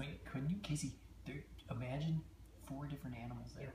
Couldn't you, Casey? There, imagine four different animals there.